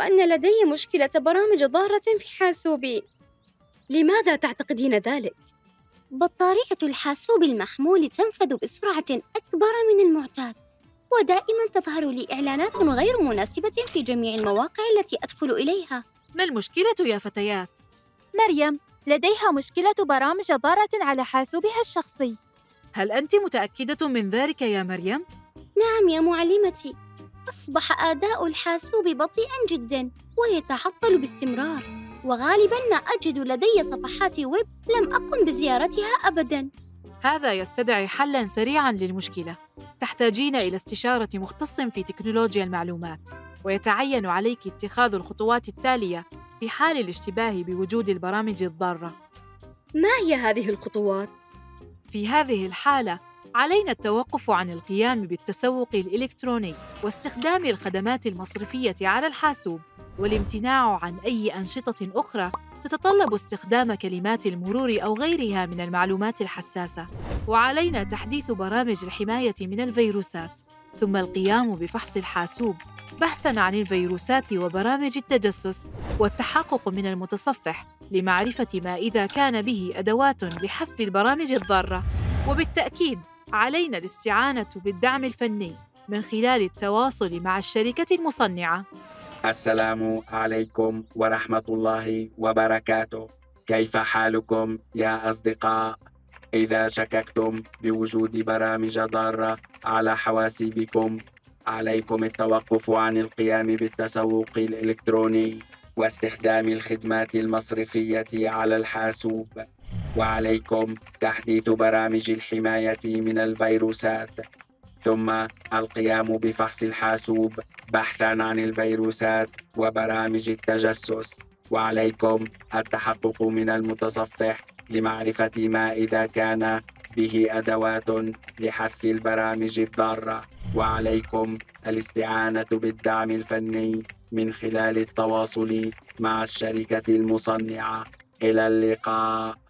أن لدي مشكلة برامج ضارة في حاسوبي لماذا تعتقدين ذلك؟ بطارية الحاسوب المحمول تنفذ بسرعة أكبر من المعتاد ودائما تظهر لي إعلانات غير مناسبة في جميع المواقع التي أدخل إليها ما المشكلة يا فتيات؟ مريم لديها مشكلة برامج ضارة على حاسوبها الشخصي هل أنت متأكدة من ذلك يا مريم؟ نعم يا معلمتي أصبح أداء الحاسوب بطيئا جدا ويتعطل باستمرار. وغالبا ما أجد لدي صفحات ويب لم أقم بزيارتها أبدا. هذا يستدعي حلاً سريعاً للمشكلة. تحتاجين إلى استشارة مختص في تكنولوجيا المعلومات. ويتعين عليك اتخاذ الخطوات التالية في حال الاشتباه بوجود البرامج الضارة. ما هي هذه الخطوات؟ في هذه الحالة علينا التوقف عن القيام بالتسوق الإلكتروني واستخدام الخدمات المصرفية على الحاسوب والامتناع عن أي أنشطة أخرى تتطلب استخدام كلمات المرور أو غيرها من المعلومات الحساسة. وعلينا تحديث برامج الحماية من الفيروسات. ثم القيام بفحص الحاسوب بحثاً عن الفيروسات وبرامج التجسس والتحقق من المتصفح لمعرفة ما إذا كان به أدوات لحذف البرامج الضارة. وبالتأكيد علينا الاستعانة بالدعم الفني من خلال التواصل مع الشركة المصنعة. السلام عليكم ورحمة الله وبركاته. كيف حالكم يا أصدقاء؟ إذا شككتم بوجود برامج ضارة على حواسيبكم عليكم التوقف عن القيام بالتسوق الإلكتروني واستخدام الخدمات المصرفية على الحاسوب. وعليكم تحديث برامج الحماية من الفيروسات. ثم القيام بفحص الحاسوب بحثا عن الفيروسات وبرامج التجسس. وعليكم التحقق من المتصفح لمعرفة ما إذا كان به أدوات لحذف البرامج الضارة. وعليكم الاستعانة بالدعم الفني من خلال التواصل مع الشركة المصنعة. إلى اللقاء.